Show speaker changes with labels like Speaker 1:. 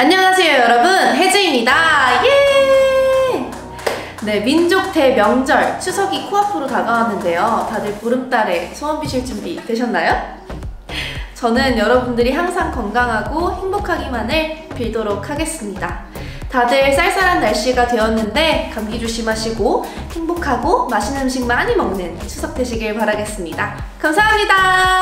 Speaker 1: 안녕하세요 여러분. 혜주입니다. 예! 네 민족 대 명절 추석이 코앞으로 다가왔는데요. 다들 보름달에 소원 비실 준비 되셨나요? 저는 여러분들이 항상 건강하고 행복하기만을 빌도록 하겠습니다. 다들 쌀쌀한 날씨가 되었는데 감기 조심하시고 행복하고 맛있는 음식 많이 먹는 추석 되시길 바라겠습니다. 감사합니다.